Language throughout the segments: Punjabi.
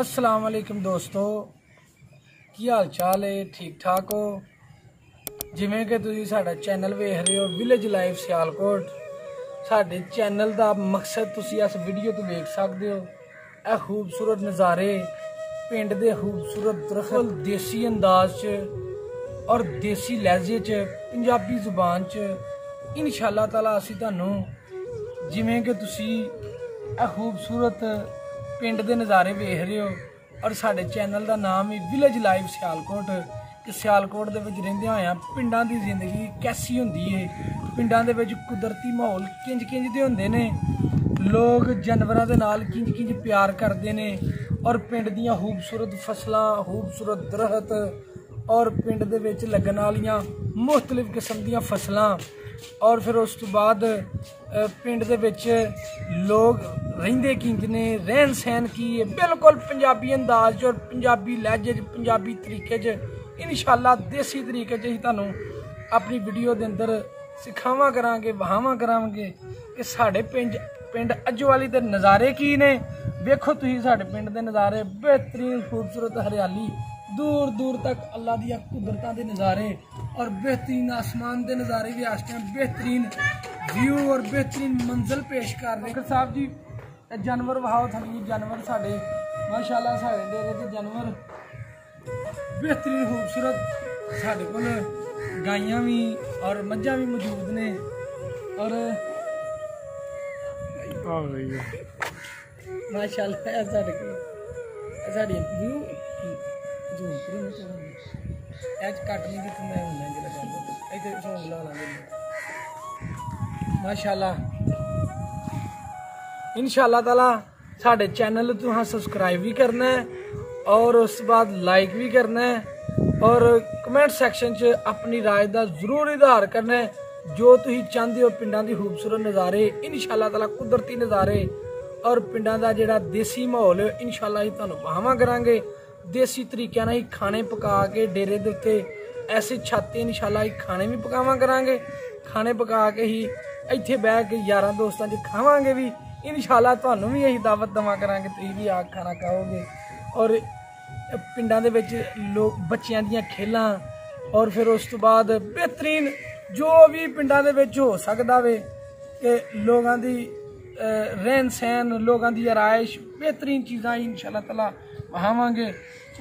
ਅਸਲਾਮ ਵਾਲੇਕਮ ਦੋਸਤੋ। ਕੀ ਹਾਲ ਚਾਲ ਹੈ ਠੀਕ ਠਾਕ ਹੋ? ਜਿਵੇਂ ਕਿ ਤੁਸੀਂ ਸਾਡਾ ਚੈਨਲ ਵੇਖ ਰਹੇ ਹੋ ਵਿਲੇਜ ਲਾਈਫ ਸਿਆਲਕੋਟ। ਸਾਡੇ ਚੈਨਲ ਦਾ ਮਕਸਦ ਤੁਸੀਂ ਇਸ ਵੀਡੀਓ ਤੋਂ ਵੇਖ ਸਕਦੇ ਹੋ। ਇਹ ਖੂਬਸੂਰਤ ਨਜ਼ਾਰੇ, ਪਿੰਡ ਦੇ ਖੂਬਸੂਰਤ ਦਰਖਤ ਦੇਸੀ ਅੰਦਾਜ਼ 'ਚ ਔਰ ਦੇਸੀ ਲਹਿਜੇ 'ਚ, ਪੰਜਾਬੀ ਜ਼ੁਬਾਨ 'ਚ। ਇਨਸ਼ਾਅੱਲਾ ਤਾਲਾ ਅਸੀਂ ਤੁਹਾਨੂੰ ਜਿਵੇਂ ਕਿ ਤੁਸੀਂ ਇਹ ਖੂਬਸੂਰਤ ਪਿੰਡ ਦੇ ਨਜ਼ਾਰੇ ਵੇਖ ਰਹੇ ਹੋ ਔਰ ਸਾਡੇ ਚੈਨਲ ਦਾ ਨਾਮ ਹੀ ਵਿਲੇਜ ਲਾਈਵ ਸਿਆਲਕੋਟ, ਕਿ ਸਿਆਲਕੋਟ ਦੇ ਵਿੱਚ ਰਹਿੰਦੇ ਹੋਇਆਂ ਪਿੰਡਾਂ ਦੀ ਜ਼ਿੰਦਗੀ ਕੈਸੀ ਹੁੰਦੀ ਏ? ਪਿੰਡਾਂ ਦੇ ਵਿੱਚ ਕੁਦਰਤੀ ਮਾਹੌਲ ਕਿੰਜ ਕਿੰਜ ਦੇ ਹੁੰਦੇ ਨੇ? ਲੋਕ ਜਾਨਵਰਾਂ ਦੇ ਨਾਲ ਕਿੰਜ ਕਿੰਜ ਪਿਆਰ ਕਰਦੇ ਨੇ? ਔਰ ਪਿੰਡ ਦੀਆਂ ਖੂਬਸੂਰਤ ਫਸਲਾਂ, ਖੂਬਸੂਰਤ ਦਰਖਤ ਔਰ ਪਿੰਡ ਦੇ ਵਿੱਚ ਲੱਗਣ ਵਾਲੀਆਂ ਮੁxtਲਿਫ ਕਿਸਮ ਦੀਆਂ ਫਸਲਾਂ ਔਰ ਫਿਰ ਉਸ ਤੋਂ ਬਾਅਦ ਪਿੰਡ ਦੇ ਵਿੱਚ ਲੋਕ ਰਹਿੰਦੇ ਕਿੰਜ ਨੇ ਰਹਿਣ ਸਹਿਣ ਕੀ ਹੈ, ਬਿਲਕੁਲ ਪੰਜਾਬੀ ਅੰਦਾਜ਼ 'ਚ ਔਰ ਪੰਜਾਬੀ ਲਹਿਜੇ 'ਚ, ਪੰਜਾਬੀ ਤਰੀਕੇ 'ਚ, ਇਨਸ਼ਾਅੱਲਾ ਦੇਸੀ ਤਰੀਕੇ 'ਚ ਹੀ ਤੁਹਾਨੂੰ ਆਪਣੀ ਵੀਡੀਓ ਦੇ ਅੰਦਰ ਸਿਖਾਵਾਂ ਕਰਾਂਗੇ, ਵਹਾਵਾਂ ਕਰਾਂਗੇ ਕਿ ਸਾਡੇ ਪਿੰਡ ਪਿੰਡ ਅਜਵਾਲੀ ਦੇ ਨਜ਼ਾਰੇ ਕੀ ਨੇ। ਵੇਖੋ ਤੁਸੀਂ ਸਾਡੇ ਪਿੰਡ ਦੇ ਨਜ਼ਾਰੇ, ਬਿਹਤਰੀਨ, ਖੂਬਸੂਰਤ, ਹਰਿਆਲੀ ਦੂਰ ਦੂਰ ਤੱਕ ਅੱਲਾ ਦੀਆਂ ਕੁਦਰਤਾਂ ਦੇ ਨਜ਼ਾਰੇ ਔਰ ਬਿਹਤਰੀਨ ਆਸਮਾਨ ਦੇ ਨਜ਼ਾਰੇ ਵੀ ਇਸ ਟਾਈਮ ਬਿਹਤਰੀਨ ਵਿਊ ਔਰ ਬਿਹਤਰੀਨ ਮੰਜ਼ਲ ਪੇਸ਼ ਕਰ ਰਹੇ ਡਾਕਟਰ ਸਾਹਿਬ ਜੀ ਇਹ ਜਾਨਵਰ ਵਹਾਓ ਥਲੀ ਜਾਨਵਰ ਸਾਡੇ ਮਾਸ਼ਾਅੱਲਾ ਸਾਡੇ ਡੇਰੇ ਦੇ ਜਾਨਵਰ ਬਿਹਤਰੀਨ ਖੂਬਸੂਰਤ ਸਾਡੇ ਕੋਲ ਗਾਈਆਂ ਵੀ ਔਰ ਮੱਝਾਂ ਵੀ ਮੌਜੂਦ ਨੇ ਔਰ ਆ ਗਈ ਮਾਸ਼ਾਅੱਲਾ ਇਹ ਝੋਂਪੜੀ ਨੂੰ ਚਲਾਉਂਦੇ ਅੱਜ ਕੱਟ ਨਹੀਂ ਦਿੱਤੀ ਮੈਂ ਹੁੰਦਾ ਜਿਹੜਾ ਕੰਮ ਇੱਥੇ ਸੌਂਗ ਲਾ ਲਾਂਗੇ ਮਾਸ਼ਾਅੱਲਾ। ਇਨਸ਼ਾਅੱਲਾ ਤਾਲਾ, ਸਾਡੇ ਚੈਨਲ ਨੂੰ ਤੁਸੀਂ ਸਬਸਕ੍ਰਾਈਬ ਵੀ ਕਰਨਾ ਹੈ ਔਰ ਉਸ ਤੋਂ ਬਾਅਦ ਲਾਈਕ ਵੀ ਕਰਨਾ ਹੈ ਔਰ ਕਮੈਂਟ ਸੈਕਸ਼ਨ 'ਚ ਆਪਣੀ ਰਾਏ ਦਾ ਜ਼ਰੂਰ ਇਜ਼ਹਾਰ ਕਰਨਾ ਹੈ। ਜੋ ਤੁਸੀਂ ਚਾਹੁੰਦੇ ਹੋ ਪਿੰਡਾਂ ਦੀ ਖੂਬਸੂਰਤ ਨਜ਼ਾਰੇ, ਇਨਸ਼ਾਅੱਲਾ ਤਾਲਾ ਕੁਦਰਤੀ ਨਜ਼ਾਰੇ ਔਰ ਪਿੰਡਾਂ ਦਾ ਜਿਹੜਾ ਦੇਸੀ ਮਾਹੌਲ ਇਨਸ਼ਾਅੱਲਾ ਹੀ ਤੁਹਾਨੂੰ ਬਾਹਾਂ ਕਰਾਂਗੇ। ਦੇਸੀ ਤਰੀਕਿਆਂ ਨਾਲ ਹੀ ਖਾਣੇ ਪਕਾ ਕੇ ਡੇਰੇ ਦੇ ਉੱਤੇ ਐਸੀ ਛੱਤ ਤੇ ਇਨਸ਼ਾਅੱਲਾ ਹੀ ਖਾਣੇ ਵੀ ਪਕਾਵਾਂ ਕਰਾਂਗੇ। ਖਾਣੇ ਪਕਾ ਕੇ ਹੀ ਇੱਥੇ ਬਹਿ ਕੇ ਯਾਰਾਂ ਦੋਸਤਾਂ 'ਚ ਖਾਵਾਂਗੇ ਵੀ। ਇਨਸ਼ਾਅੱਲਾ ਤੁਹਾਨੂੰ ਵੀ ਇਹੀ ਦਾਵਤ ਦਵਾ ਕਰਾਂਗੇ ਤੁਸੀਂ ਵੀ ਆ ਕੇ ਖਾਣਾ ਖਾਓਗੇ। ਔਰ ਪਿੰਡਾਂ ਦੇ ਵਿੱਚ ਲੋਕ ਬੱਚਿਆਂ ਦੀਆਂ ਖੇਲਾਂ ਔਰ ਫਿਰ ਉਸ ਤੋਂ ਬਾਅਦ ਬਿਹਤਰੀਨ ਜੋ ਵੀ ਪਿੰਡਾਂ ਦੇ ਵਿੱਚ ਹੋ ਸਕਦਾ ਵੇ ਕਿ ਲੋਕਾਂ ਦੀ ਅਹ, ਰਹਿਣ ਸਹਿਣ ਲੋਕਾਂ ਦੀ ਆਰਾਇਸ਼ ਬਿਹਤਰੀਨ ਚੀਜ਼ਾਂ ਇਨਸ਼ਾਅੱਲਾ ਤਾਲਾ ਵਹਾਵਾਂਗੇ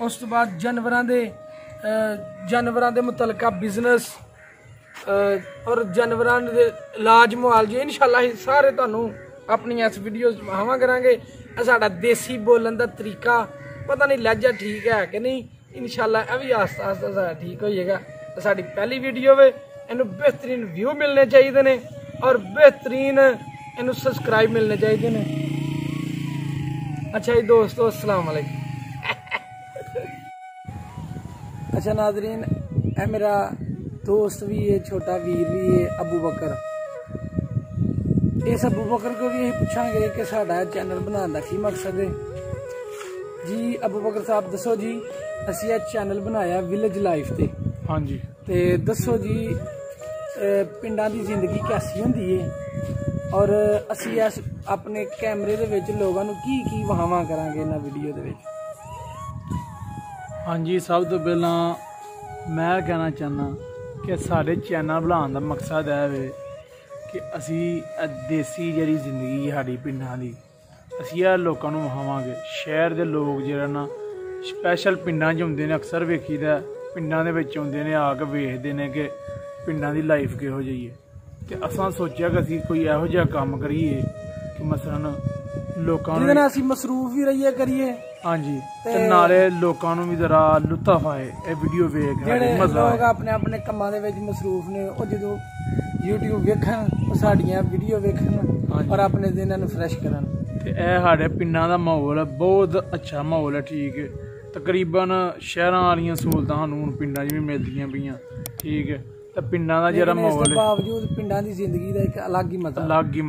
ਉਸ ਤੋਂ ਬਾਅਦ ਜਾਨਵਰਾਂ ਦੇ ਅਹ, ਜਾਨਵਰਾਂ ਦੇ ਮੁਤਲਕਾ ਬਿਜ਼ਨਸ ਔਰ ਜਾਨਵਰਾਂ ਦੇ ਇਲਾਜ ਮੁਆਲਜੇ ਇਨਸ਼ਾਅੱਲਾ ਹੀ ਸਾਰੇ ਤੁਹਾਨੂੰ ਆਪਣੀਆਂ ਇਸ ਵੀਡੀਓਜ਼ ਵਹਾਵਾਂ ਕਰਾਂਗੇ। ਇਹ ਸਾਡਾ ਦੇਸੀ ਬੋਲਣ ਦਾ ਤਰੀਕਾ ਪਤਾ ਨਹੀਂ ਲਹਿਜਾ ਠੀਕ ਹੈ ਕਿ ਨਹੀਂ। ਇਨਸ਼ਾਅੱਲਾ ਇਹ ਵੀ ਆਸਤਾ ਆਸਤਾ ਸਾਡਾ ਠੀਕ ਹੋ ਜਾਏਗਾ। ਤੇ ਸਾਡੀ ਪਹਿਲੀ ਵੀਡੀਓ ਵੇ ਇਹਨੂੰ ਬਿਹਤਰੀਨ ਵਿਊ ਮਿਲਨੇ ਚਾਹੀਦੇ ਨੇ ਔਰ ਬਿਹਤਰੀਨ ਇਹਨੂੰ ਸਬਸਕ੍ਰਾਈਬ ਮਿਲਨੇ ਚਾਹੀਦੇ ਨੇ। ਅੱਛਾ ਜੀ ਦੋਸਤੋ ਅਸਲਾਮ ਨਾਜ਼ਰੀਨ ਇਹ ਮੇਰਾ ਦੋਸਤ ਵੀ ਹੈ ਛੋਟਾ ਵੀਰ ਵੀ ਹੈ ਅਬੂ ਬਕਰ। ਇਸ ਅਬੂ ਬਕਰ ਕੋ ਵੀ ਇਹ ਪੁੱਛਾਂਗੇ ਕਿ ਸਾਡਾ ਚੈਨਲ ਬਣਾਉਣ ਦਾ ਕੀ ਮਕਸਦ ਹੈ। ਜੀ ਅਬੂ ਬਕਰ ਸਾਹਿਬ ਦੱਸੋ ਜੀ ਅਸੀਂ ਇਹ ਚੈਨਲ ਬਣਾਇਆ ਵਿਲੇਜ ਲਾਈਫ ਤੇ। ਹਾਂਜੀ। ਤੇ ਦੱਸੋ ਜੀ ਪਿੰਡਾਂ ਦੀ ਜ਼ਿੰਦਗੀ ਕੈਸੀ ਹੁੰਦੀ ਏ? ਔਰ ਅਸੀਂ ਇਸ ਆਪਣੇ ਕੈਮਰੇ ਦੇ ਵਿੱਚ ਲੋਕਾਂ ਨੂੰ ਕੀ ਕੀ ਵਹਾਵਾਂ ਕਰਾਂਗੇ ਇਹਨਾਂ ਵੀਡੀਓ ਦੇ ਵਿੱਚ? ਹਾਂਜੀ, ਸਭ ਤੋਂ ਪਹਿਲਾਂ ਮੈਂ ਕਹਿਣਾ ਚਾਹੁੰਦਾ ਕਿ ਸਾਡੇ ਚੈਨਲ ਬਣਾਉਣ ਦਾ ਮਕਸਦ ਹੈ ਵੇ ਕਿ ਅਸੀਂ ਦੇਸੀ ਜਿਹੜੀ ਜ਼ਿੰਦਗੀ ਸਾਡੀ ਪਿੰਡਾਂ ਦੀ, ਅਸੀਂ ਇਹ ਲੋਕਾਂ ਨੂੰ ਵਹਾਵਾਂਗੇ ਸ਼ਹਿਰ ਦੇ ਲੋਕ ਜਿਹੜਾ ਨਾ ਸਪੈਸ਼ਲ ਪਿੰਡਾਂ 'ਚ ਹੁੰਦੇ ਨੇ, ਅਕਸਰ ਵੇਖੀਦਾ ਪਿੰਡਾਂ ਦੇ ਵਿੱਚ ਹੁੰਦੇ ਨੇ, ਆ ਕੇ ਵੇਖਦੇ ਨੇ ਕਿ ਪਿੰਡਾਂ ਦੀ ਲਾਈਫ ਕਿਹੋ ਜਿਹੀ ਹੈ। ਤੇ ਅਸਾਂ ਸੋਚਿਆ ਕਿ ਅਸੀਂ ਕੋਈ ਇਹੋ ਜਿਹਾ ਕੰਮ ਕਰੀਏ ਕਿ ਮਸਲਨ ਲੋਕਾਂ ਜਿਹਦੇ ਨੂੰ ਨਾਲ ਅਸੀਂ ਮਸਰੂਫ ਵੀ ਰਹੀਏ ਕਰੀਏ। ਹਾਂਜੀ ਤੇ ਨਾਲੇ ਲੋਕਾਂ ਨੂੰ ਵੀ ਜ਼ਰਾ ਲੁਤਫ ਆਏ ਇਹ ਵੀਡੀਓ ਵੇਖ ਕੇ ਮਜ਼ਾ ਲੋਕ ਆਏ ਆਪਣੇ ਆਪਣੇ ਕੰਮਾਂ ਦੇ ਵਿੱਚ ਮਸਰੂਫ ਨੇ ਉਹ ਜਦੋਂ YouTube ਵੇਖਣ ਉਹ ਸਾਡੀਆਂ ਵੀਡੀਓ ਵੇਖਣ। ਔਰ ਆਪਣੇ ਦਿਨਾਂ ਨੂੰ ਫਰੈਸ਼ ਕਰਨ। ਤੇ ਇਹ ਸਾਡੇ ਪਿੰਡਾਂ ਦਾ ਮਾਹੌਲ ਹੈ ਬਹੁਤ ਅੱਛਾ ਮਾਹੌਲ ਹੈ ਠੀਕ ਹੈ। ਤਕਰੀਬਨ ਸ਼ਹਿਰਾਂ ਵਾਲੀਆਂ ਸਹੂਲਤਾਂ ਸਾਨੂੰ ਪਿੰਡਾਂ 'ਚ ਵੀ ਮਿਲਦੀਆਂ ਪਈਆਂ ਠੀਕ ਹੈ। ਤੇ ਪਿੰਡਾਂ ਦਾ ਜਿਹੜਾ ਮਾਹੌਲ ਹੈ ਬਾਵਜੂਦ ਪਿੰਡਾਂ ਦੀ ਜ਼ਿੰਦਗੀ ਦਾ ਇੱਕ ਅਲੱਗ ਹੀ ਮਜ਼ਾ। ਅਲੱਗ ਹੀ